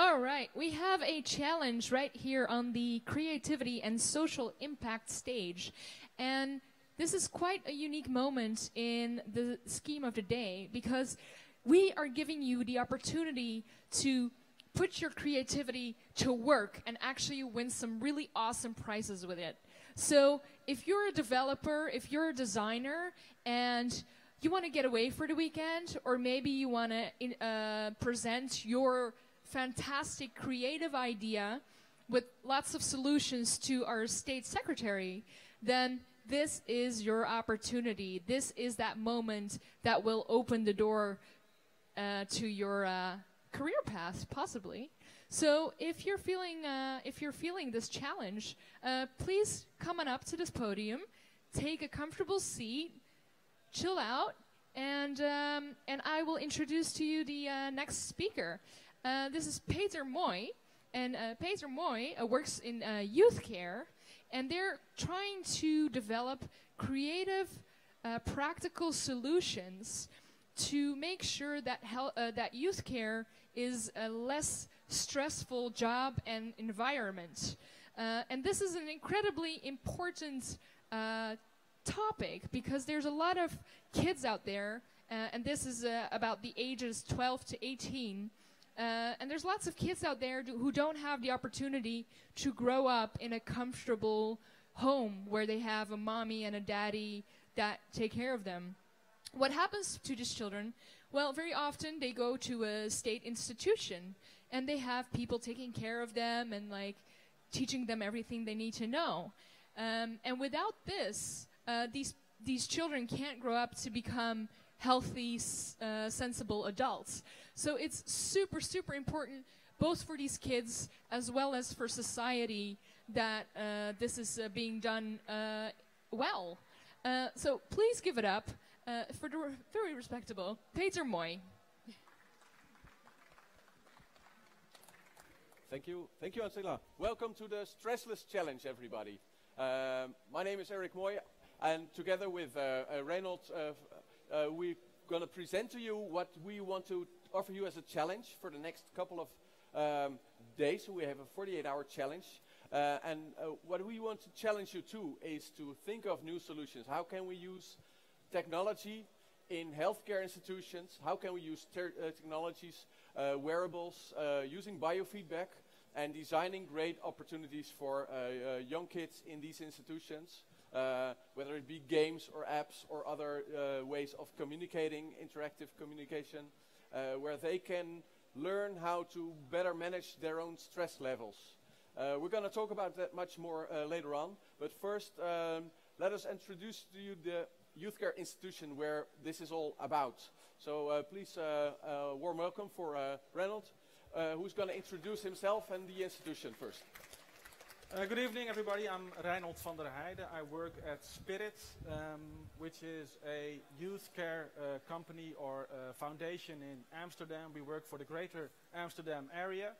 All right, we have a challenge right here on the creativity and social impact stage. And this is quite a unique moment in the scheme of the day because we are giving you the opportunity to put your creativity to work and actually win some really awesome prizes with it. So if you're a developer, if you're a designer, and you want to get away for the weekend, or maybe you want to uh, present your fantastic creative idea with lots of solutions to our state secretary, then this is your opportunity. This is that moment that will open the door uh, to your uh, career path, possibly. So if you're feeling uh, if you're feeling this challenge, uh, please come on up to this podium, take a comfortable seat, chill out, and um, and I will introduce to you the uh, next speaker. Uh, this is Peter Moy, and uh, Peter Moy uh, works in youth care, and they're trying to develop creative, practical solutions to make sure that that youth care is a less stressful job and environment. Uh, and this is an incredibly important uh, topic because there's a lot of kids out there, uh, and this is uh, about the ages 12 to 18. Uh, and there's lots of kids out there do, who don't have the opportunity to grow up in a comfortable home where they have a mommy and a daddy that take care of them. What happens to these children? Well, very often they go to a state institution and they have people taking care of them and like teaching them everything they need to know. Um, and without this, uh, these these children can't grow up to become healthy, uh, sensible adults. So it's super, super important, both for these kids as well as for society, that uh, this is uh, being done uh, well. Uh, so please give it up for the very respectable Peter Moy. Thank you. Thank you, Angela. Welcome to the Stressless Challenge, everybody. Um, my name is Eric Moy, and together with uh, uh, Reynold, uh, uh we're going to present to you what we want to offer you as a challenge for the next couple of um, days. So we have a 48-hour challenge. Uh, and uh, what we want to challenge you to is to think of new solutions. How can we use technology in healthcare institutions? How can we use technologies uh, wearables, uh, using biofeedback, and designing great opportunities for uh, young kids in these institutions, whether it be games or apps or other ways of communicating, interactive communication, where they can learn how to better manage their own stress levels. Uh, we're going to talk about that much more uh, later on, but first um, let us introduce to you the youth care institution where this is all about. So uh, please, uh, uh, warm welcome for Reynold, who's going to introduce himself and the institution first. Uh, good evening, everybody. I'm Reynold van der Heijden. I work at Spirit, um, which is a youth care uh, company or uh, foundation in Amsterdam. We work for the greater Amsterdam area.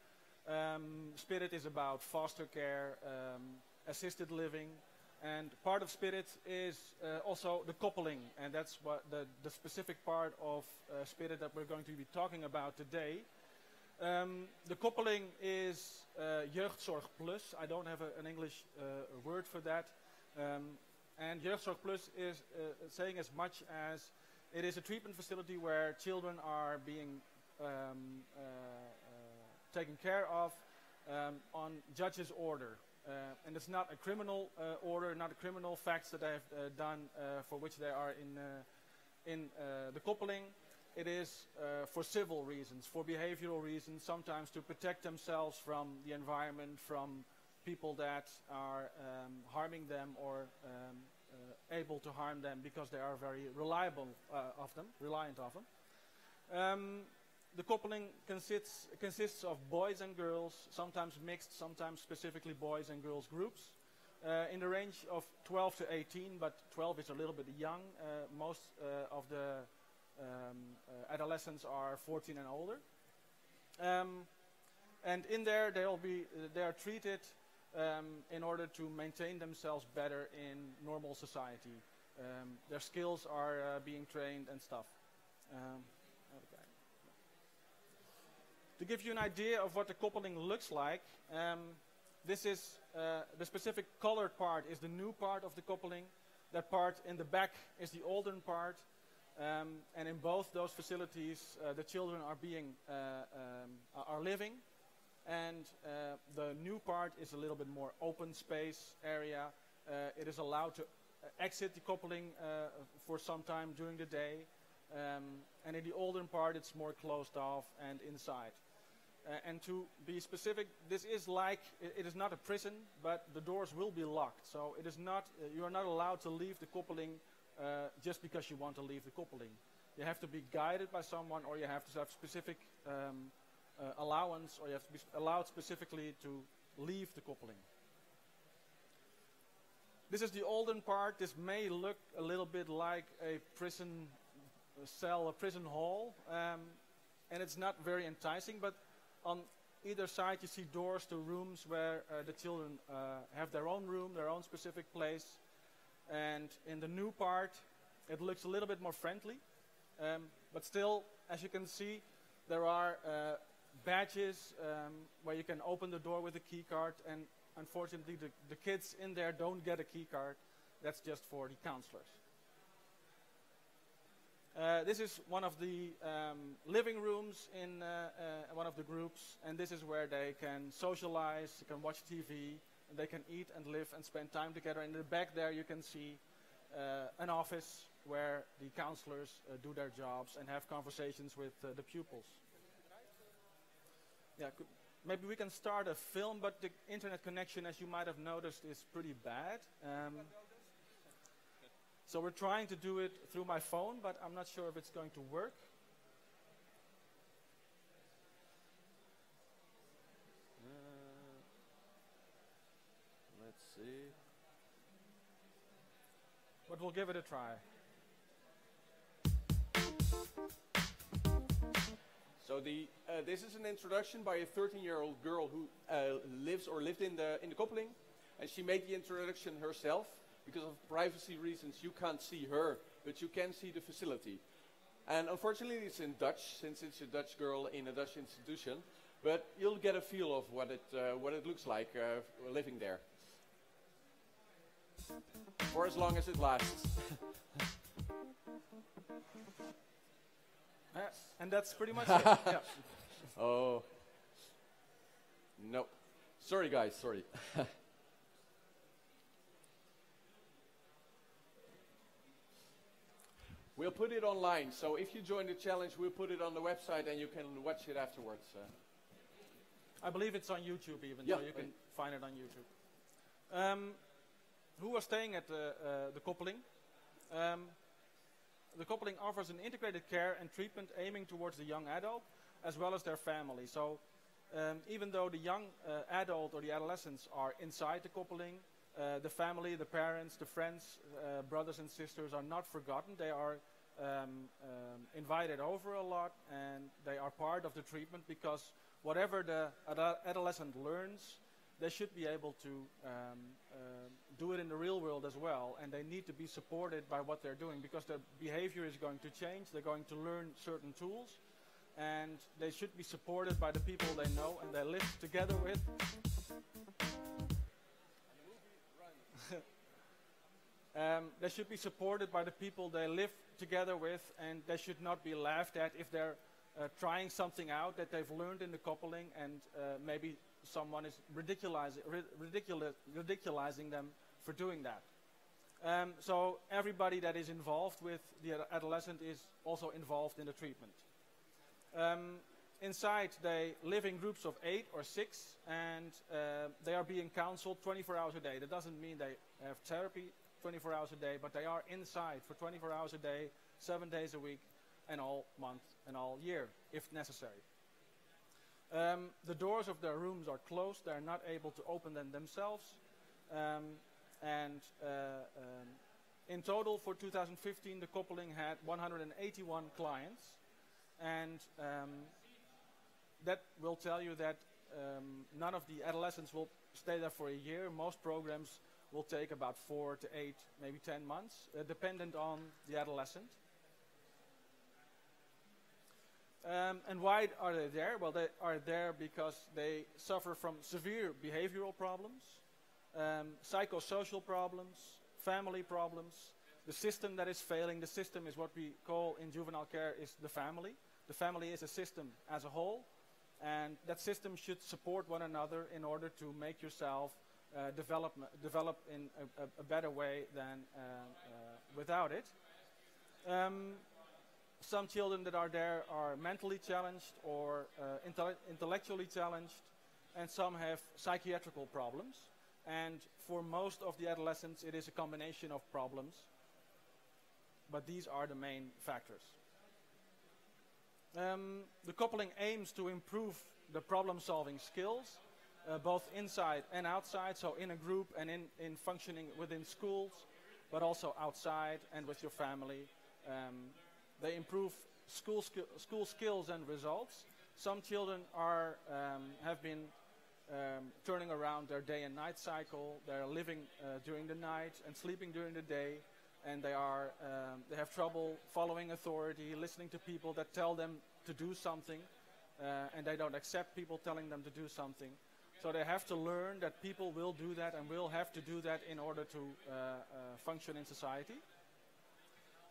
Um, Spirit is about foster care, um, assisted living, and part of Spirit is uh, also the coupling, and that's what the, the specific part of uh, Spirit that we're going to be talking about today. Um, the coupling is uh, Jeugdzorg Plus. I don't have a, an English uh, word for that. Um, and Jeugdzorg Plus is uh, saying as much as it is a treatment facility where children are being um, uh, taken care of on judge's order. And it's not a criminal order, not a criminal facts that they have done for which they are in, in the coupling. It is for civil reasons, for behavioral reasons, sometimes to protect themselves from the environment, from people that are um, harming them or um, uh, able to harm them because they are very reliable uh, of them, reliant of them. Um, the coupling consists, consists of boys and girls, sometimes mixed, sometimes specifically boys and girls groups, uh, in the range of 12 to 18, but 12 is a little bit young. Uh, most uh, of the um, uh, adolescents are 14 and older. Um, and in there, they'll be, they are treated um, in order to maintain themselves better in normal society. Um, their skills are uh, being trained and stuff. Um, the give you an idea of what the coupling looks like, this is uh, the specific colored part is the new part of the coupling. That part in the back is the older part. Um, and in both those facilities, uh, the children are being uh, um, are living, and uh, the new part is a little bit more open space area. Uh, it is allowed to exit the coupling uh, for some time during the day, um, and in the older part, it's more closed off and inside. Uh, and to be specific, this is like it, is not a prison, but the doors will be locked. So it is not you are not allowed to leave the coupling uh, just because you want to leave the coupling. You have to be guided by someone or you have to have specific um, uh, allowance or you have to be allowed specifically to leave the coupling. This is the olden part. This may look a little bit like a prison cell, a prison hall, um, and it's not very enticing, but on either side you see doors to rooms where uh, the children uh, have their own room, their own specific place, and in the new part, it looks a little bit more friendly. Um, but still, as you can see, there are uh, badges um, where you can open the door with a key card. And unfortunately, the, the kids in there don't get a key card. That's just for the counselors. Uh, this is one of the um, living rooms in uh, uh, one of the groups, and this is where they can socialize, they can watch TV, they can eat and live and spend time together. In the back there, you can see uh, an office where the counselors uh, do their jobs and have conversations with uh, the pupils. Yeah, maybe we can start a film, but the internet connection, as you might have noticed, is pretty bad. Um, so we're trying to do it through my phone, but I'm not sure if it's going to work. See. But we'll give it a try. So the uh, this is an introduction by a 13-year-old girl who uh, lives or lived in the in the coupling, and she made the introduction herself because of privacy reasons. You can't see her, but you can see the facility. And unfortunately, it's in Dutch since it's a Dutch girl in a Dutch institution. But you'll get a feel of what it uh, what it looks like uh, living there for as long as it lasts. uh, and that's pretty much it. Yeah. Oh. No. Sorry, guys, sorry. we'll put it online, so if you join the challenge, we'll put it on the website and you can watch it afterwards. Uh. I believe it's on YouTube even, yeah, so you can find it on YouTube. Um, who are staying at the, uh, the coupling. Um, the coupling offers an integrated care and treatment aiming towards the young adult as well as their family. So um, even though the young uh, adult or the adolescents are inside the coupling, uh, the family, the parents, the friends, uh, brothers and sisters are not forgotten. They are um, um, invited over a lot and they are part of the treatment because whatever the ad adolescent learns, they should be able to do it in the real world as well, and they need to be supported by what they're doing because their behavior is going to change. They're going to learn certain tools, and they should be supported by the people they know and they live together with. um, they should be supported by the people they live together with, and they should not be laughed at if they're uh, trying something out that they've learned in the coupling and uh, maybe someone is ridiculizing, ridiculizing them for doing that. Um, so everybody that is involved with the adolescent is also involved in the treatment. Um, inside, they live in groups of eight or six, and uh, they are being counseled 24 hours a day. That doesn't mean they have therapy 24 hours a day, but they are inside for 24 hours a day, seven days a week, and all month and all year, if necessary. Um, the doors of their rooms are closed. They're not able to open them themselves. Um, and uh, um, in total for 2015, the coupling had 181 clients. And um, that will tell you that um, none of the adolescents will stay there for a year. Most programs will take about four to eight, maybe 10 months, uh, dependent on the adolescent. Um, and why are they there? Well, they are there because they suffer from severe behavioral problems, um, psychosocial problems, family problems. The system that is failing, the system is what we call in juvenile care is the family. The family is a system as a whole, and that system should support one another in order to make yourself uh, develop, develop in a, a, a better way than uh, uh, without it. Um, some children that are there are mentally challenged or uh, intell intellectually challenged, and some have psychiatrical problems. And for most of the adolescents, it is a combination of problems. But these are the main factors. Um, the coupling aims to improve the problem-solving skills, uh, both inside and outside, so in a group and in, in functioning within schools, but also outside and with your family. Um, they improve school, ski school skills and results. Some children are, um, have been um, turning around their day and night cycle. They're living uh, during the night and sleeping during the day. And they, are, um, they have trouble following authority, listening to people that tell them to do something. Uh, and they don't accept people telling them to do something. So they have to learn that people will do that and will have to do that in order to uh, uh function in society.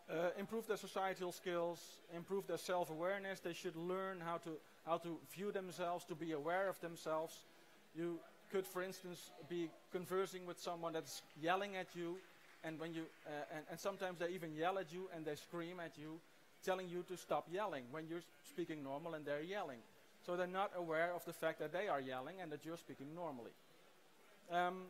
Uh, improve their societal skills, improve their self-awareness. They should learn how to, how to view themselves, to be aware of themselves. You could, for instance, be conversing with someone that's yelling at you, and, when you, uh, and, and sometimes they even yell at you and they scream at you, telling you to stop yelling when you're speaking normal and they're yelling. So they're not aware of the fact that they are yelling and that you're speaking normally. Um,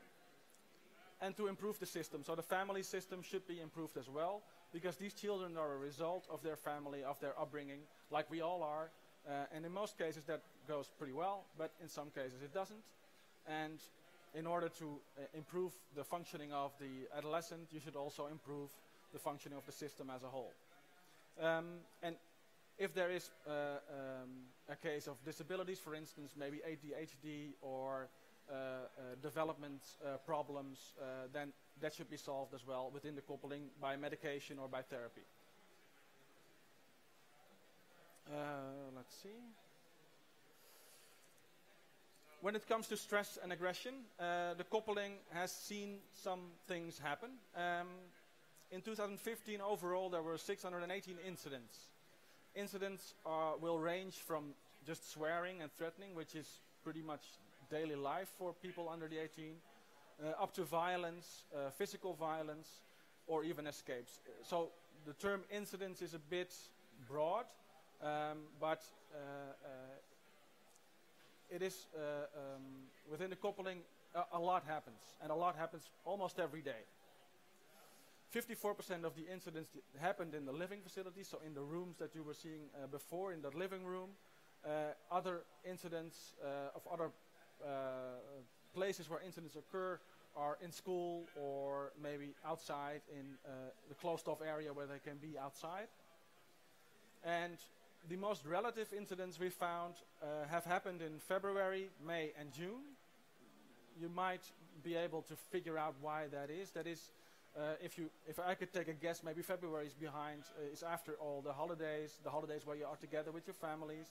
and to improve the system. So the family system should be improved as well because these children are a result of their family, of their upbringing, like we all are. Uh, and in most cases that goes pretty well, but in some cases it doesn't. And in order to uh, improve the functioning of the adolescent, you should also improve the functioning of the system as a whole. Um, and if there is uh, um, a case of disabilities, for instance, maybe ADHD or uh, uh, development uh, problems, then that should be solved as well within the coupling by medication or by therapy. let's see. When it comes to stress and aggression, uh, the coupling has seen some things happen. Um, in 2015 overall there were 618 incidents. Incidents uh, will range from just swearing and threatening, which is pretty much daily life for people under the 18, uh, up to violence, uh, physical violence, or even escapes. So the term incidents is a bit broad, um, but uh, uh it is uh, um, within the coupling a, a lot happens, and a lot happens almost every day. 54% of the incidents happened in the living facilities, so in the rooms that you were seeing uh, before, in the living room. Uh, other incidents uh, of other places where incidents occur are in school or maybe outside in the closed off area where they can be outside. And the most relative incidents we found uh, have happened in February, May and June. You might be able to figure out why that is. That is, uh, if, you, if I could take a guess, maybe February is behind, uh, is after all the holidays, the holidays where you are together with your families.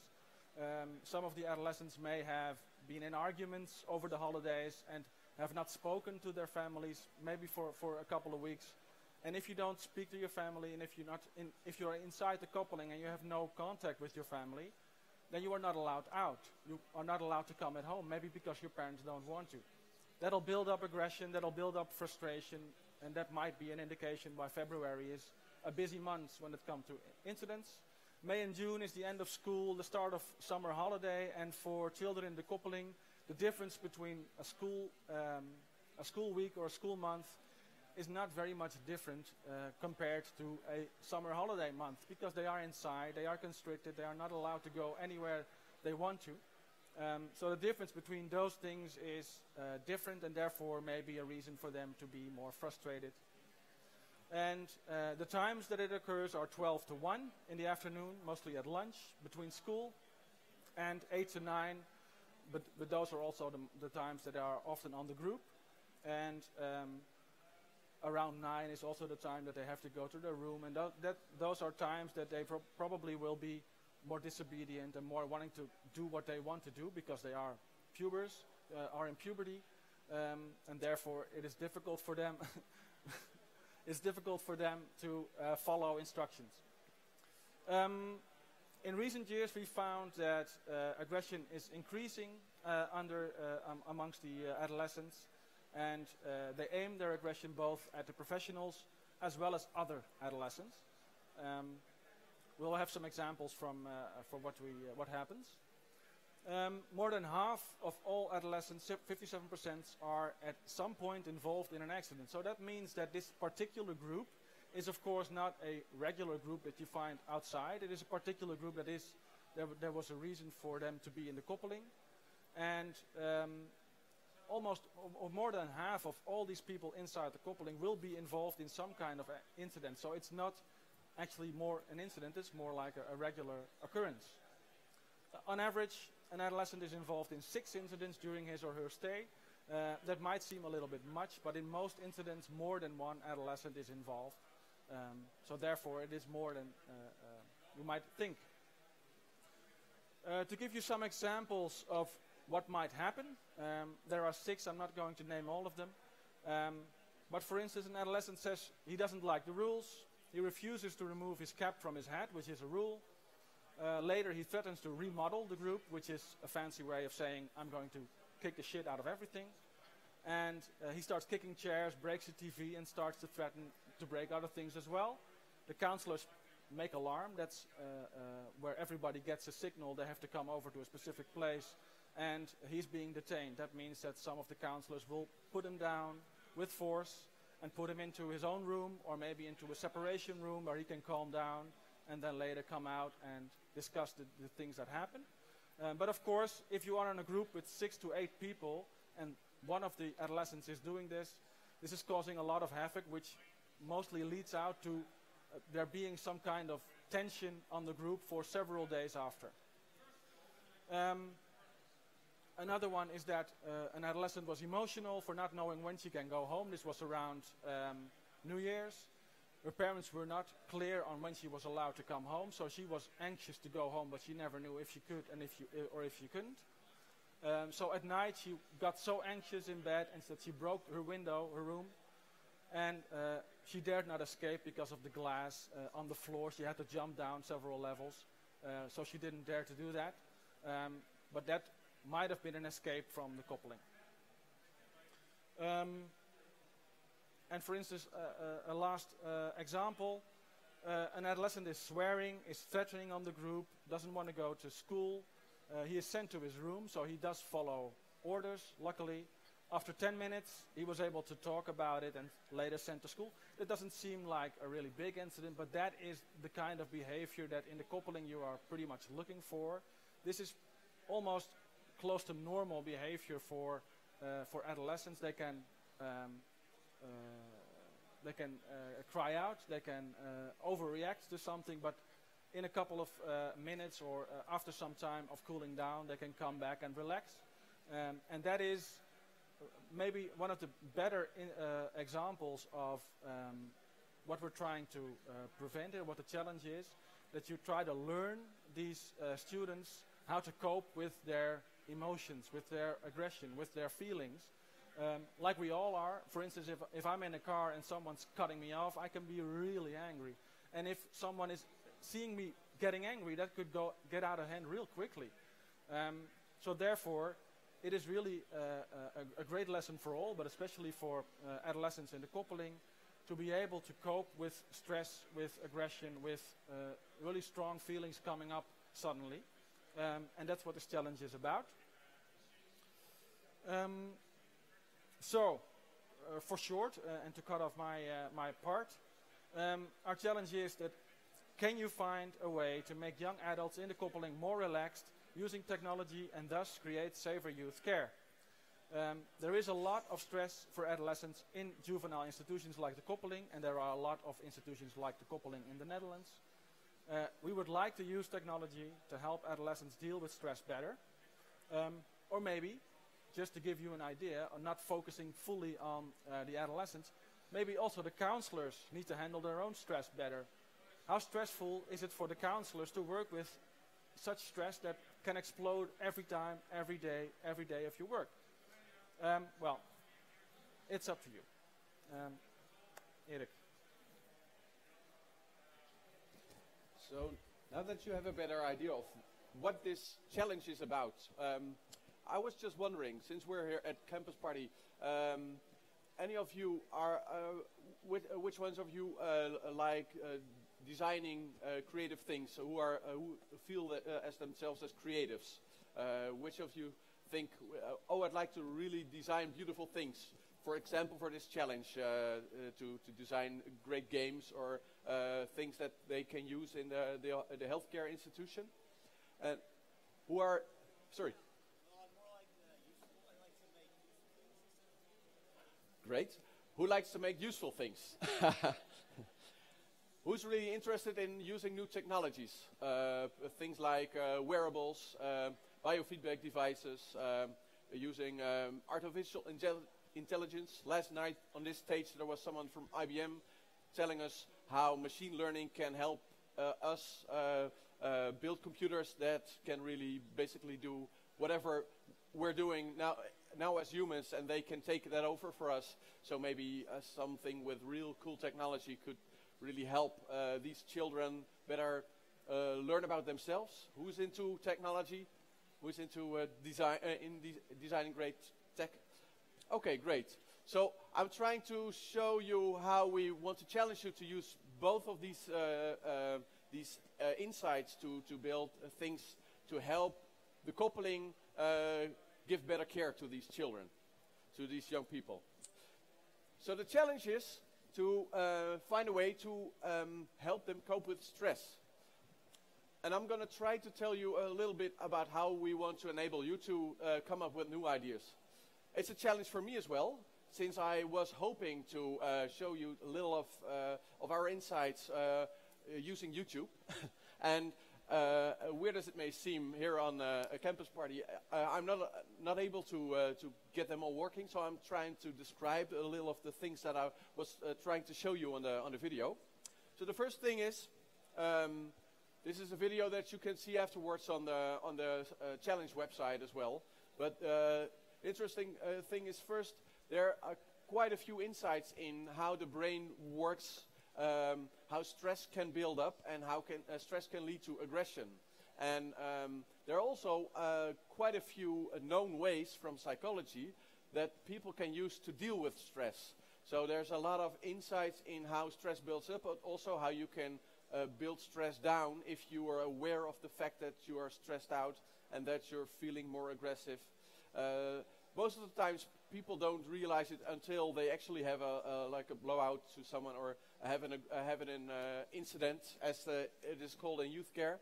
Um, some of the adolescents may have been in arguments over the holidays and have not spoken to their families maybe for, for a couple of weeks. And if you don't speak to your family and if you're, not in, if you're inside the coupling and you have no contact with your family, then you are not allowed out. You are not allowed to come at home, maybe because your parents don't want to. That'll build up aggression, that'll build up frustration, and that might be an indication why February is a busy month when it comes to incidents. May and June is the end of school, the start of summer holiday, and for children in the coupling, the difference between a school, um, a school week or a school month is not very much different uh, compared to a summer holiday month because they are inside, they are constricted, they are not allowed to go anywhere they want to. Um, so the difference between those things is uh, different and therefore may be a reason for them to be more frustrated and uh, the times that it occurs are 12 to 1 in the afternoon, mostly at lunch, between school, and 8 to 9, but, but those are also the, the times that are often on the group. And um, around 9 is also the time that they have to go to their room, and th that, those are times that they pro probably will be more disobedient and more wanting to do what they want to do because they are pubers, uh, are in puberty, um, and therefore it is difficult for them. it's difficult for them to uh, follow instructions. Um, in recent years, we found that uh, aggression is increasing uh, under uh, um, amongst the uh, adolescents, and they aim their aggression both at the professionals as well as other adolescents. Um, we'll have some examples from for what we what happens. Um, more than half of all adolescents, 57%, are at some point involved in an accident. So that means that this particular group is, of course, not a regular group that you find outside. It is a particular group that is, there, there was a reason for them to be in the coupling. And um, almost or more than half of all these people inside the coupling will be involved in some kind of incident. So it's not actually more an incident, it's more like a, a regular occurrence. Uh, on average, an adolescent is involved in six incidents during his or her stay. Uh, that might seem a little bit much, but in most incidents, more than one adolescent is involved. Um, so therefore, it is more than uh, uh, you might think. Uh, to give you some examples of what might happen, um, there are six. I'm not going to name all of them. Um, but for instance, an adolescent says he doesn't like the rules. He refuses to remove his cap from his head, which is a rule. Uh, later, he threatens to remodel the group, which is a fancy way of saying, I'm going to kick the shit out of everything. And uh, he starts kicking chairs, breaks the TV, and starts to threaten to break other things as well. The counselors make alarm. That's uh, uh, where everybody gets a signal. They have to come over to a specific place. And he's being detained. That means that some of the counselors will put him down with force and put him into his own room or maybe into a separation room where he can calm down and then later come out and discuss the, the things that happen. Um, but of course, if you are in a group with six to eight people and one of the adolescents is doing this, this is causing a lot of havoc, which mostly leads out to uh, there being some kind of tension on the group for several days after. Um, another one is that uh, an adolescent was emotional for not knowing when she can go home. This was around um, New Year's. Her parents were not clear on when she was allowed to come home, so she was anxious to go home, but she never knew if she could and if you, or if she couldn't. Um, so at night she got so anxious in bed and that she broke her window, her room, and uh, she dared not escape because of the glass uh, on the floor. She had to jump down several levels, uh, so she didn't dare to do that. Um, but that might have been an escape from the coupling. Um, and for instance, uh, uh, a last uh, example, an adolescent is swearing, is threatening on the group, doesn't want to go to school. he is sent to his room, so he does follow orders, luckily. After 10 minutes, he was able to talk about it and later sent to school. It doesn't seem like a really big incident, but that is the kind of behavior that in the coupling you are pretty much looking for. This is almost close to normal behavior for, uh, for adolescents. They can, um, uh, they can uh, cry out, they can uh, overreact to something, but in a couple of uh, minutes or after some time of cooling down, they can come back and relax. Um, and that is maybe one of the better in, examples of um, what we're trying to prevent and what the challenge is, that you try to learn these uh, students how to cope with their emotions, with their aggression, with their feelings. Um, like we all are. For instance, if, if I'm in a car and someone's cutting me off, I can be really angry. And if someone is seeing me getting angry, that could go get out of hand real quickly. Um, so therefore, it is really uh, a, a, great lesson for all, but especially for uh, adolescents in the coupling, to be able to cope with stress, with aggression, with uh, really strong feelings coming up suddenly. Um, and that's what this challenge is about. Um, so, uh, for short, uh, and to cut off my, uh, my part, um, our challenge is that can you find a way to make young adults in the coupling more relaxed using technology and thus create safer youth care. Um, there is a lot of stress for adolescents in juvenile institutions like the Koppeling, and there are a lot of institutions like the Koppeling in the Netherlands. Uh, we would like to use technology to help adolescents deal with stress better. Um, or maybe, just to give you an idea, not focusing fully on uh, the adolescents, maybe also the counselors need to handle their own stress better. How stressful is it for the counselors to work with such stress that can explode every time, every day, every day of your work. Um, well, it's up to you. Um, Erik. So now that you have a better idea of what this challenge is about, um, I was just wondering, since we're here at Campus Party, um, any of you are, uh, which, uh, which ones of you uh, like uh, designing uh, creative things, who are uh, who feel that, as themselves as creatives? which of you think, oh, I'd like to really design beautiful things? For example, for this challenge, to, to design great games or things that they can use in the, the, the healthcare institution. And who are, sorry. Great. Who likes to make useful things? Who's really interested in using new technologies? Uh, things like uh, wearables, uh, biofeedback devices, um, using um, artificial intelligence. Last night on this stage there was someone from IBM telling us how machine learning can help uh, us uh, uh, build computers that can really basically do whatever we're doing now now as humans and they can take that over for us. So maybe uh, something with real cool technology could really help uh, these children better uh, learn about themselves. Who's into technology? Who's into design in de designing great? Okay, great. So I'm trying to show you how we want to challenge you to use both of these uh, these insights to to build things to help the coupling give better care to these children, to these young people. So the challenge is to uh, find a way to um, help them cope with stress. And I'm going to try to tell you a little bit about how we want to enable you to uh, come up with new ideas. It's a challenge for me as well, since I was hoping to uh, show you a little of, uh, of our insights uh, using YouTube. and uh, weird as it may seem here on uh, a campus party, uh, I'm not, uh, not able to, uh, to get them all working, so I'm trying to describe a little of the things that I was uh, trying to show you on the, on the video. So the first thing is, um, this is a video that you can see afterwards on the, on the challenge website as well. But interesting thing is first, there are quite a few insights in how the brain works um, how stress can build up and how can, uh, stress can lead to aggression. And um, there are also uh, quite a few uh, known ways from psychology that people can use to deal with stress. So there's a lot of insights in how stress builds up, but also how you can uh, build stress down if you are aware of the fact that you are stressed out and that you're feeling more aggressive. Uh, most of the times people don't realize it until they actually have a, a like a blowout to someone or have an, uh, have an uh, incident, as uh, it is called in youth care.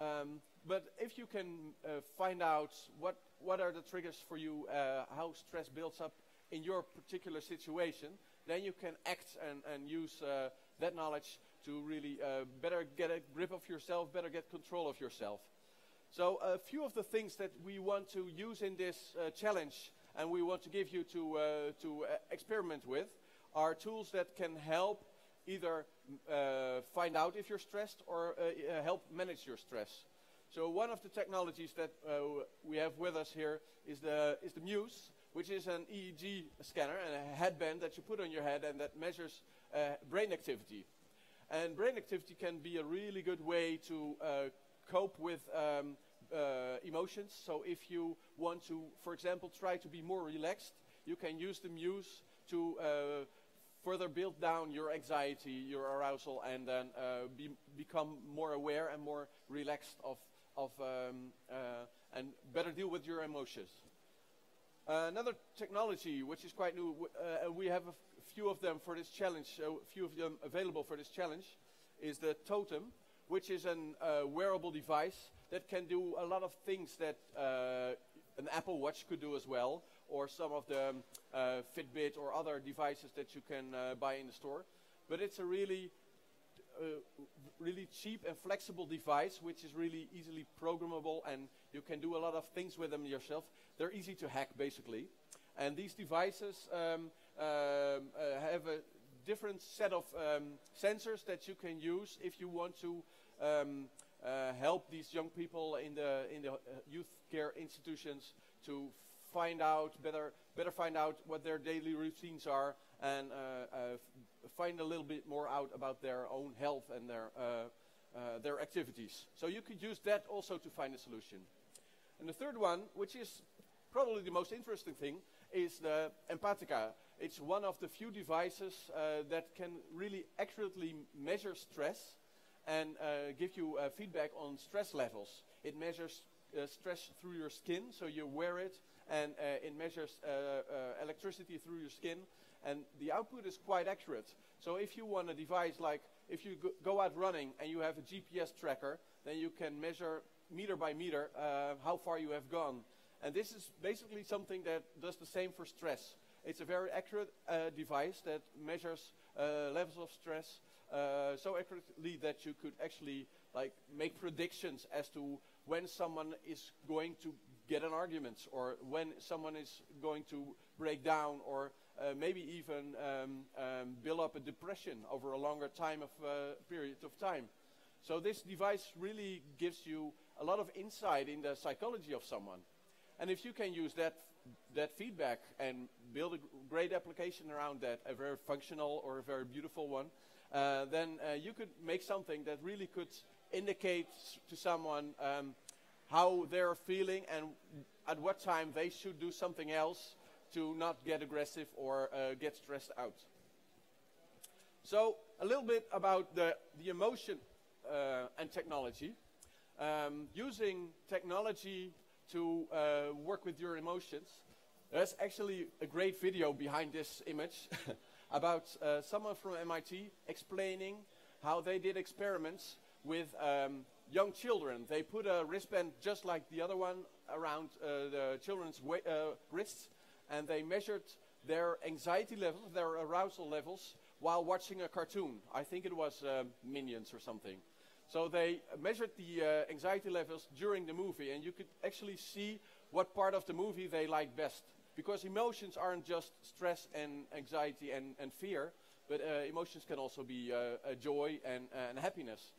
Um, but if you can uh, find out what, what are the triggers for you, uh, how stress builds up in your particular situation, then you can act and, and use uh, that knowledge to really better get a grip of yourself, better get control of yourself. So a few of the things that we want to use in this challenge and we want to give you to, to experiment with are tools that can help either uh, find out if you're stressed or uh, uh, help manage your stress. So one of the technologies that uh, we have with us here is the, is the Muse, which is an EEG scanner and a headband that you put on your head and that measures uh, brain activity. And brain activity can be a really good way to uh, cope with um, emotions. So if you want to, for example, try to be more relaxed, you can use the Muse to further build down your anxiety, your arousal, and then uh, be, become more aware and more relaxed of, of um, uh, and better deal with your emotions. Uh, another technology which is quite new, uh, we have a few of them for this challenge, a few of them available for this challenge, is the Totem, which is a uh, wearable device that can do a lot of things that uh, an Apple Watch could do as well, or some of the uh, Fitbit or other devices that you can uh, buy in the store. But it's a really, uh, really cheap and flexible device, which is really easily programmable, and you can do a lot of things with them yourself. They're easy to hack, basically. And these devices um, um, uh, have a different set of um, sensors that you can use if you want to um, uh, help these young people in the in the uh, youth care institutions to find out better better find out what their daily routines are and uh, uh, find a little bit more out about their own health and their their activities. So you could use that also to find a solution. And the third one, which is probably the most interesting thing, is the Empatica. It's one of the few devices uh, that can really accurately measure stress and uh, give you uh, feedback on stress levels. It measures uh, stress through your skin, so you wear it, and uh, it measures uh, uh, electricity through your skin, and the output is quite accurate. So if you want a device like if you go, out running and you have a GPS tracker, then you can measure meter by meter how far you have gone. And this is basically something that does the same for stress. It's a very accurate device that measures levels of stress uh, so accurately that you could actually like make predictions as to when someone is going to get an argument or when someone is going to break down or uh, maybe even um, um, build up a depression over a longer time of uh, period of time. So this device really gives you a lot of insight in the psychology of someone. And if you can use that that feedback and build a great application around that, a very functional or a very beautiful one, uh, then uh, you could make something that really could indicate to someone um, how they're feeling and at what time they should do something else to not get aggressive or uh, get stressed out. So a little bit about the, the emotion uh, and technology. Um, using technology to uh, work with your emotions. There's actually a great video behind this image about uh, someone from MIT explaining how they did experiments with um, young children. They put a wristband just like the other one around uh, the children's uh, wrists, and they measured their anxiety levels, their arousal levels, while watching a cartoon. I think it was uh, Minions or something. So they measured the uh, anxiety levels during the movie, and you could actually see what part of the movie they liked best. Because emotions aren't just stress and anxiety and, and fear, but uh, emotions can also be uh, joy and, and happiness.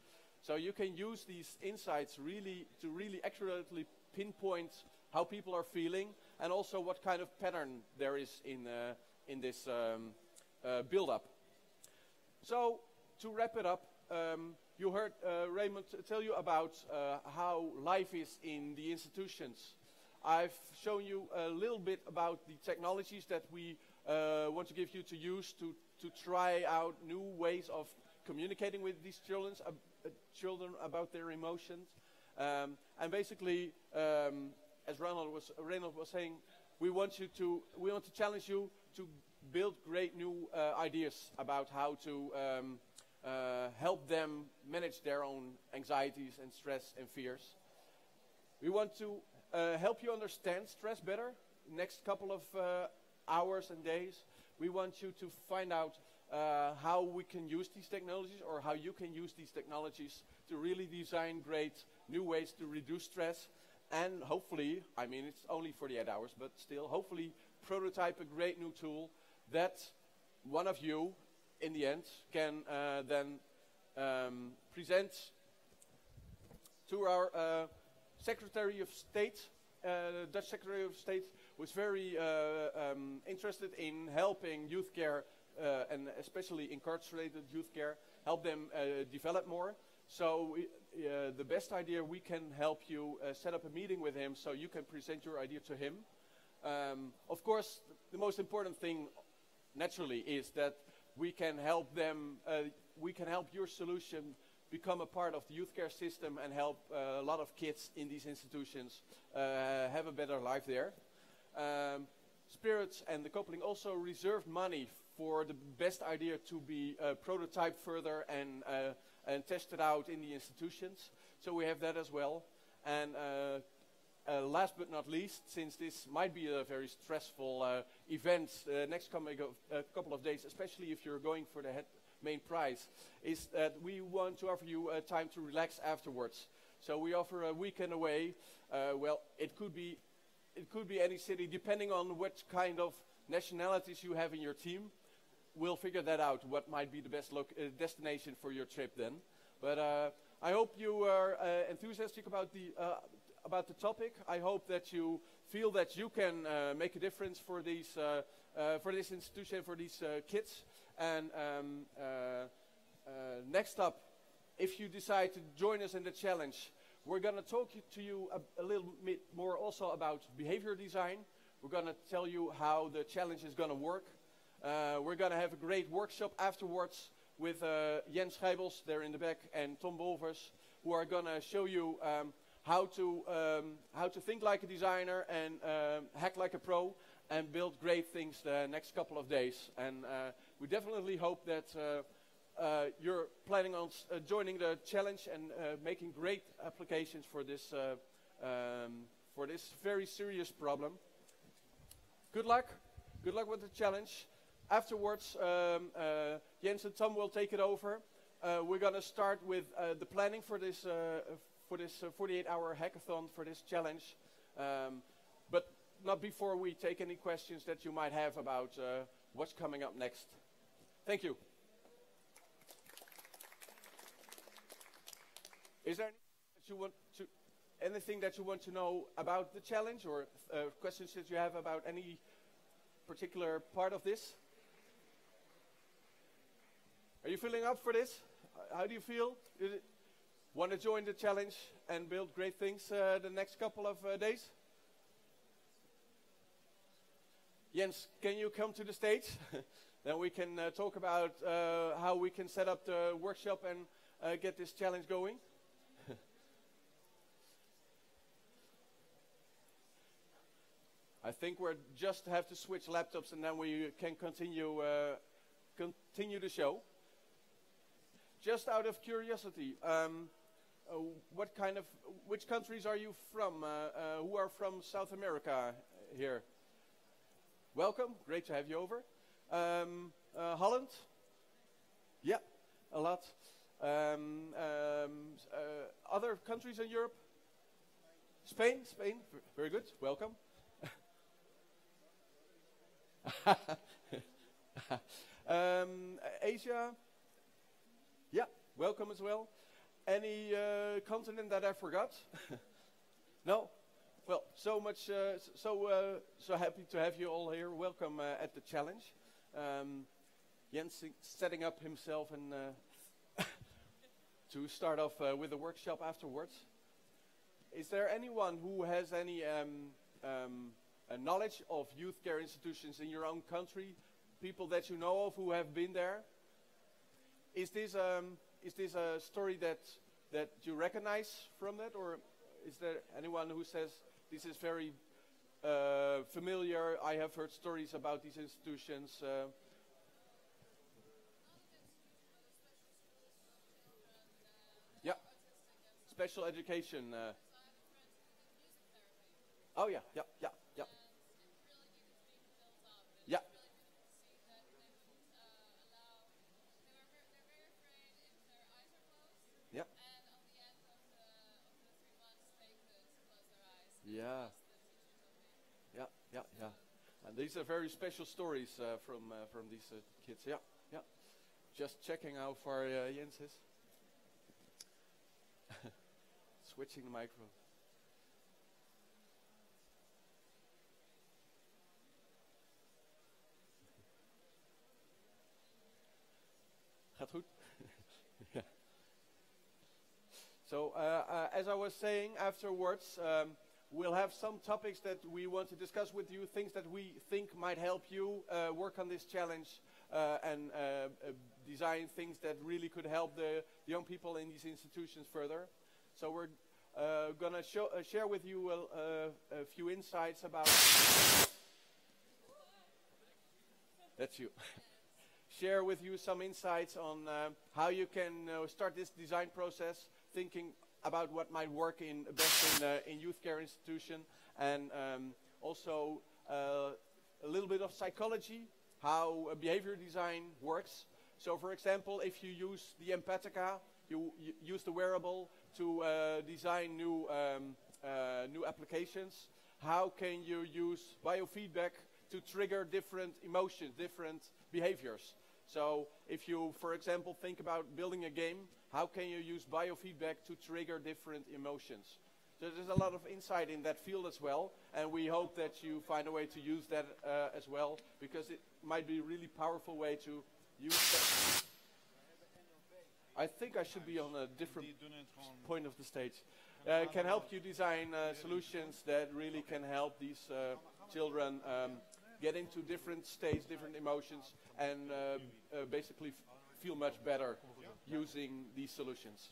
So you can use these insights really to really accurately pinpoint how people are feeling and also what kind of pattern there is in, uh, in this um, uh, build-up. So to wrap it up, um, you heard uh, Raymond tell you about uh, how life is in the institutions. I've shown you a little bit about the technologies that we uh, want to give you to use to, to try out new ways of communicating with these children, uh, children about their emotions. Um, and basically, um, as Ronald was, Reynold was saying, we want you to we want to challenge you to build great new uh, ideas about how to um, uh, help them manage their own anxieties and stress and fears. We want to uh, help you understand stress better next couple of uh, hours and days. We want you to find out uh, how we can use these technologies or how you can use these technologies to really design great new ways to reduce stress and hopefully, I mean it's only 48 hours, but still, hopefully prototype a great new tool that one of you in the end can uh, then um, present to our uh, Secretary of State. Uh, Dutch Secretary of State was very uh, um, interested in helping youth care uh, and especially incarcerated youth care, help them uh, develop more. So we, the best idea we can help you set up a meeting with him so you can present your idea to him. Um, of course, the most important thing naturally is that we can help them, uh, we can help your solution become a part of the youth care system and help uh, a lot of kids in these institutions uh, have a better life there. Um, Spirits and the coupling also reserved money for the best idea to be uh, prototyped further and, uh, and tested out in the institutions. So we have that as well. And uh, uh, last but not least, since this might be a very stressful uh, event uh, next coming a couple of days, especially if you're going for the main prize, is that we want to offer you time to relax afterwards. So we offer a weekend away. well, it could be it could be any city, depending on what kind of nationalities you have in your team. We'll figure that out. What might be the best uh, destination for your trip then? But uh, I hope you are uh, enthusiastic about the uh, about the topic. I hope that you feel that you can uh, make a difference for these uh, uh, for this institution for these uh, kids. And um, uh, uh, next up, if you decide to join us in the challenge, we're going to talk to you a, a, little bit more also about behavior design. We're going to tell you how the challenge is going to work. Uh, we're going to have a great workshop afterwards with uh, Jens Scheibels there in the back and Tom Wolvers, who are going to show you um, how to um, how to think like a designer and um, hack like a pro and build great things the next couple of days. And uh, we definitely hope that uh, uh, you're planning on uh, joining the challenge and making great applications for this um, for this very serious problem. Good luck. Good luck with the challenge. Afterwards, um, Jens and Tom will take it over. we're going to start with the planning for this for this 48-hour hackathon for this challenge. Um, but not before we take any questions that you might have about uh, what's coming up next. Thank you. Is there anything that you want to, anything that you want to know about the challenge or uh, questions that you have about any particular part of this? Are you feeling up for this? How do you feel? Want to join the challenge and build great things uh, the next couple of uh, days? Jens, can you come to the stage? then we can uh, talk about uh, how we can set up the workshop and uh, get this challenge going. I think we just have to switch laptops and then we can continue uh, continue the show. Just out of curiosity, um, uh, what kind of which countries are you from? Uh, who are from South America here? welcome. Great to have you over. Um, uh, Holland? Yeah, a lot. Um, um, uh, other countries in Europe? Spain? Spain? Very good. Welcome. um, Asia? Yeah, welcome as well. Any uh, continent that I forgot? no? Well, so much, uh, so uh, so happy to have you all here. Welcome at the challenge. Um, Jens setting up himself and uh, to start off uh, with a workshop afterwards. Is there anyone who has any um, um, knowledge of youth care institutions in your own country? People that you know of who have been there? Is this um, is this a story that that you recognize from that, or is there anyone who says? this is very uh, familiar. I have heard stories about these institutions. Uh, yeah, special education. Uh. Oh yeah, yeah, yeah, yeah. Yeah. Yeah. Yeah. Yeah, yeah. And these are very special stories uh, from uh, from these uh, kids. Yeah, yeah. Just checking how far uh, Jens is. Switching the microphone. Gaat goed? So, uh, uh, as I was saying afterwards, um, We'll have some topics that we want to discuss with you, things that we think might help you uh, work on this challenge uh, and uh, uh design things that really could help the young people in these institutions further. So we're uh, going to uh, share with you a, a, few insights about... That's you. share with you some insights on how you can start this design process, thinking about what might work in best in, uh, in youth care institution and um, also uh, a little bit of psychology, how behavior design works. So for example, if you use the Empatica, you, you use the wearable to uh, design new, um, uh, new applications. How can you use biofeedback to trigger different emotions, different behaviors? So if you, for example, think about building a game, how can you use biofeedback to trigger different emotions? So there's a lot of insight in that field as well, and we hope that you find a way to use that uh, as well, because it might be a really powerful way to use that. I think I should be on a different point of the stage. Uh, can help you design uh, solutions that really can help these uh, children um, get into different states, different emotions, and uh, uh, basically feel much better using these solutions.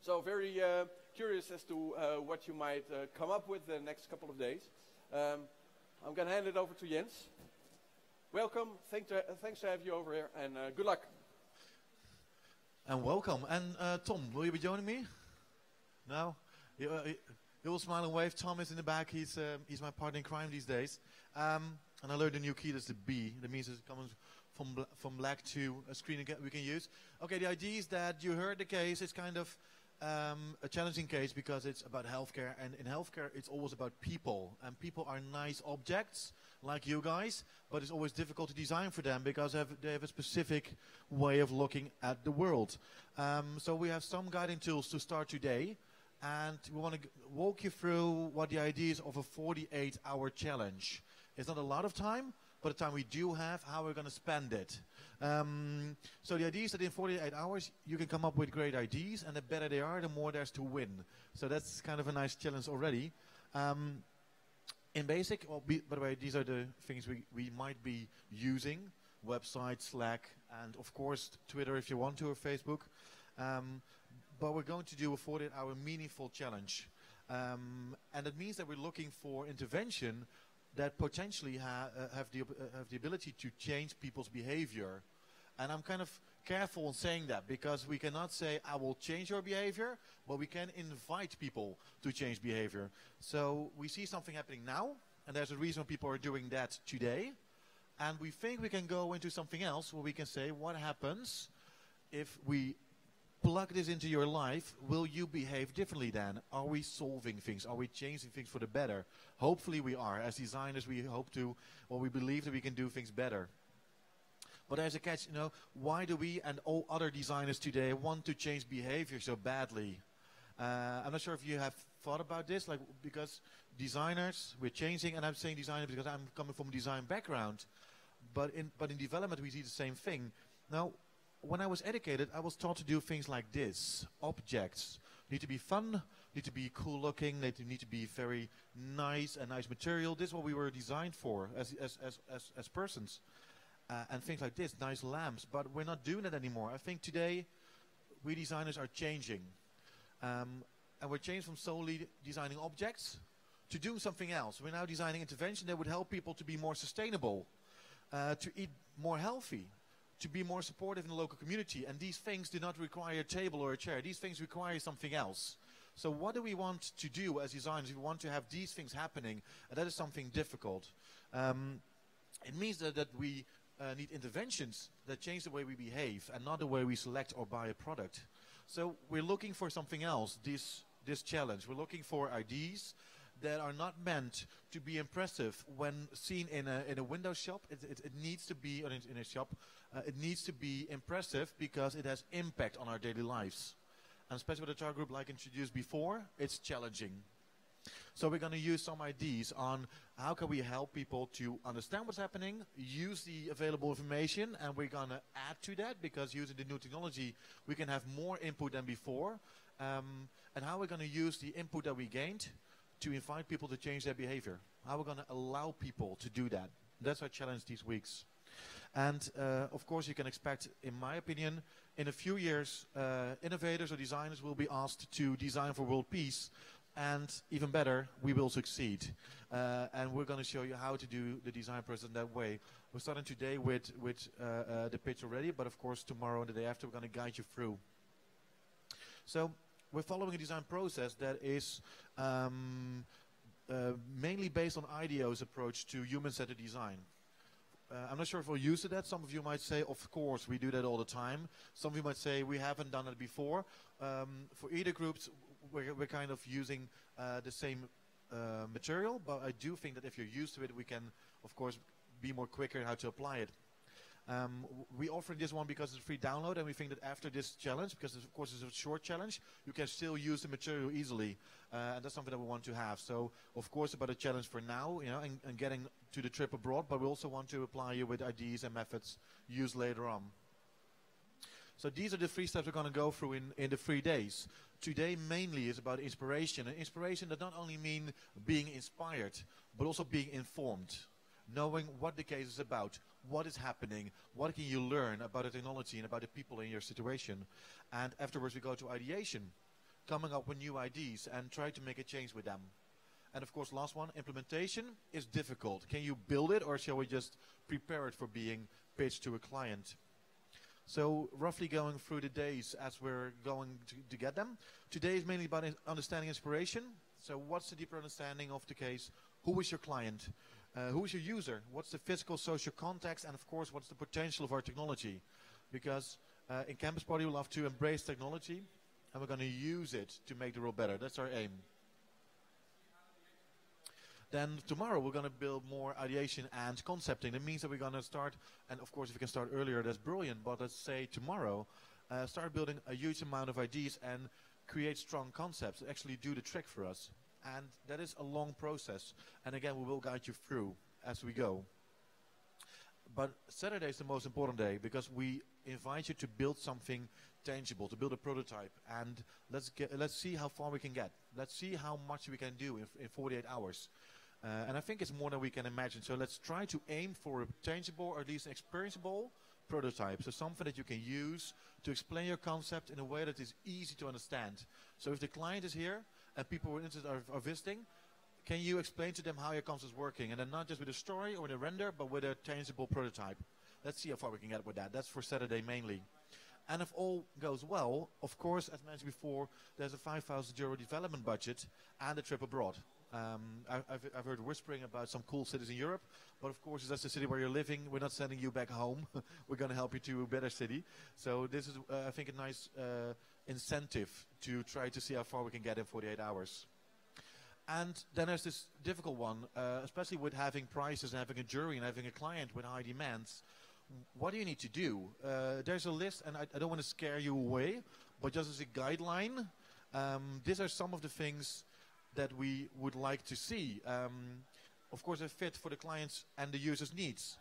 So very uh, curious as to what you might come up with the next couple of days. Um, I'm going to hand it over to Jens. Welcome. Thank to, thanks to have you over here, and good luck. And welcome. And uh, Tom, will you be joining me? No? You, uh, you will smile and wave. Tom is in the back. He's, uh, he's my partner in crime these days. Um, and I learned a new key, that's the B. That means it comes from, bl from black to a screen we can use. Okay, the idea is that you heard the case. It's kind of um, a challenging case because it's about healthcare. And in healthcare, it's always about people. And people are nice objects like you guys, but it's always difficult to design for them because they have, they have a specific way of looking at the world. Um, so we have some guiding tools to start today, and we want to walk you through what the idea is of a 48-hour challenge. It's not a lot of time, but the time we do have, how we're going to spend it. Um, so the idea is that in 48 hours, you can come up with great ideas, and the better they are, the more there's to win. So that's kind of a nice challenge already. Um, in basic, well, be, by the way, these are the things we, we might be using, website, Slack, and of course Twitter if you want to, or Facebook. Um, but we're going to do a 48-hour meaningful challenge. Um, and that means that we're looking for intervention that potentially ha uh, have, the, uh, have the ability to change people's behavior. And I'm kind of careful in saying that because we cannot say, I will change your behavior, but we can invite people to change behavior. So we see something happening now, and there's a reason people are doing that today. And we think we can go into something else where we can say, what happens if we plug this into your life, will you behave differently then? Are we solving things? Are we changing things for the better? Hopefully we are. As designers, we hope to, or we believe that we can do things better. But there's a catch, you know, why do we and all other designers today want to change behavior so badly? Uh, I'm not sure if you have thought about this, like because designers, we're changing, and I'm saying designers because I'm coming from a design background, but in but in development we see the same thing. Now, when I was educated, I was taught to do things like this: objects need to be fun, need to be cool looking, they need to be very nice and nice material. This is what we were designed for as as as as, as persons uh, and things like this, nice lamps. But we're not doing it anymore. I think today we designers are changing. Um, and we're changing from solely designing objects to doing something else. We're now designing intervention that would help people to be more sustainable, uh, to eat more healthy, to be more supportive in the local community. And these things do not require a table or a chair. These things require something else. So what do we want to do as designers? We want to have these things happening, and that is something difficult. Um, it means that, that we uh, need interventions that change the way we behave and not the way we select or buy a product. So we're looking for something else, this, this challenge. We're looking for ideas that are not meant to be impressive when seen in a, in a window shop. It, it, it needs to be, in, in a shop, uh, it needs to be impressive because it has impact on our daily lives. And especially with a target group like introduced before, it's challenging. So we're going to use some ideas on how can we help people to understand what's happening, use the available information, and we're going to add to that because using the new technology, we can have more input than before. Um, and how we're going to use the input that we gained to invite people to change their behavior. How are we're going to allow people to do that. That's our challenge these weeks. And uh, of course, you can expect, in my opinion, in a few years, uh, innovators or designers will be asked to design for world peace and even better, we will succeed. Uh, and we're going to show you how to do the design process in that way. We're starting today with, with uh, uh, the pitch already, but of course tomorrow and the day after we're going to guide you through. So we're following a design process that is um, uh, mainly based on IDEO's approach to human-centered design. Uh, I'm not sure if we're used to that. Some of you might say, of course, we do that all the time. Some of you might say, we haven't done it before. Um, for either groups, we're, we're kind of using uh, the same uh, material, but I do think that if you're used to it, we can, of course, be more quicker in how to apply it. Um, we offering this one because it's a free download, and we think that after this challenge, because of course it's a short challenge, you can still use the material easily, uh, and that's something that we want to have. So, of course, about a challenge for now, you know, and, and getting to the trip abroad, but we also want to apply you with ideas and methods used later on. So these are the three steps we're going to go through in, in the three days. Today mainly is about inspiration. And inspiration does not only mean being inspired, but also being informed. Knowing what the case is about, what is happening, what can you learn about the technology and about the people in your situation. And afterwards we go to ideation, coming up with new ideas and try to make a change with them. And of course, last one, implementation is difficult. Can you build it or shall we just prepare it for being pitched to a client? So roughly going through the days as we're going to, to get them. Today is mainly about understanding inspiration. So what's the deeper understanding of the case? Who is your client? Uh, who is your user? What's the physical, social context? And of course, what's the potential of our technology? Because uh, in Campus Party, we love to embrace technology and we're going to use it to make the world better. That's our aim. Then tomorrow we're going to build more ideation and concepting. That means that we're going to start, and of course if we can start earlier, that's brilliant. But let's say tomorrow, uh, start building a huge amount of ideas and create strong concepts. that Actually, do the trick for us, and that is a long process. And again, we will guide you through as we go. But Saturday is the most important day because we invite you to build something tangible, to build a prototype, and let's get, let's see how far we can get. Let's see how much we can do in, in 48 hours. Uh, and I think it's more than we can imagine. So let's try to aim for a tangible or at least an experienceable prototype. So something that you can use to explain your concept in a way that is easy to understand. So if the client is here and people who are interested are, are visiting, can you explain to them how your concept is working? And then not just with a story or with a render, but with a tangible prototype. Let's see how far we can get with that. That's for Saturday mainly. And if all goes well, of course, as mentioned before, there's a 5,000 euro development budget and a trip abroad. Um, I, I've, I've heard whispering about some cool cities in Europe, but of course, if that's the city where you're living, we're not sending you back home. we're going to help you to a better city. So this is, uh, I think, a nice uh, incentive to try to see how far we can get in 48 hours. And then there's this difficult one, uh, especially with having prices and having a jury and having a client with high demands. What do you need to do? Uh, there's a list, and I, I don't want to scare you away, but just as a guideline, um, these are some of the things that we would like to see. Um, of course, a fit for the clients and the users' needs.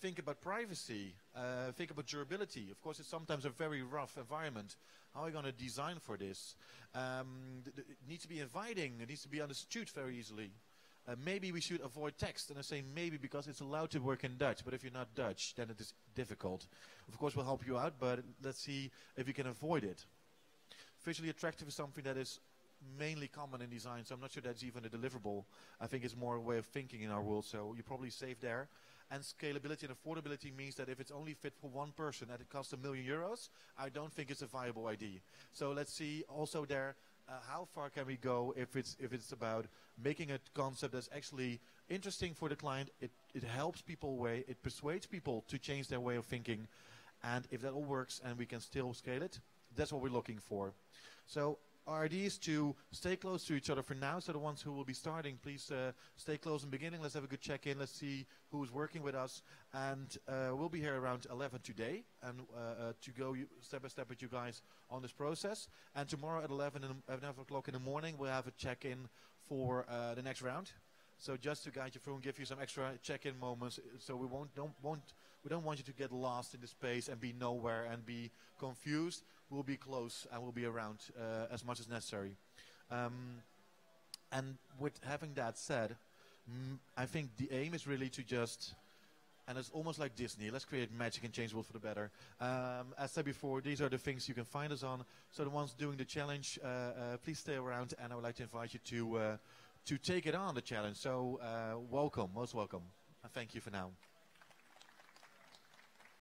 Think about privacy. Uh, think about durability. Of course, it's sometimes a very rough environment. How are we going to design for this? Um, it needs to be inviting. It needs to be understood very easily. Uh, maybe we should avoid text. And I say maybe because it's allowed to work in Dutch. But if you're not Dutch, then it is difficult. Of course, we'll help you out, but let's see if you can avoid it. Visually attractive is something that is mainly common in design, so I'm not sure that's even a deliverable. I think it's more a way of thinking in our world, so you're probably safe there. And scalability and affordability means that if it's only fit for one person and it costs a million euros, I don't think it's a viable idea. So let's see also there uh, how far can we go if it's if it's about making a concept that's actually interesting for the client. It it helps people way. It persuades people to change their way of thinking, and if that all works and we can still scale it, that's what we're looking for. So idea is to stay close to each other for now. So the ones who will be starting, please uh, stay close in the beginning. Let's have a good check-in. Let's see who's working with us. And uh, we'll be here around 11 today and uh, uh, to go step by step with you guys on this process. And tomorrow at 11, in the, 11 o'clock in the morning, we'll have a check-in for uh, the next round. So just to guide you through and give you some extra check-in moments, so we won't don't we don't want you to get lost in the space and be nowhere and be confused. We'll be close and we'll be around uh, as much as necessary. Um, and with having that said, I think the aim is really to just, and it's almost like Disney. Let's create magic and change the world for the better. Um, as said before, these are the things you can find us on. So the ones doing the challenge, uh, uh, please stay around, and I would like to invite you to uh, to take it on the challenge. So uh, welcome, most welcome, and thank you for now.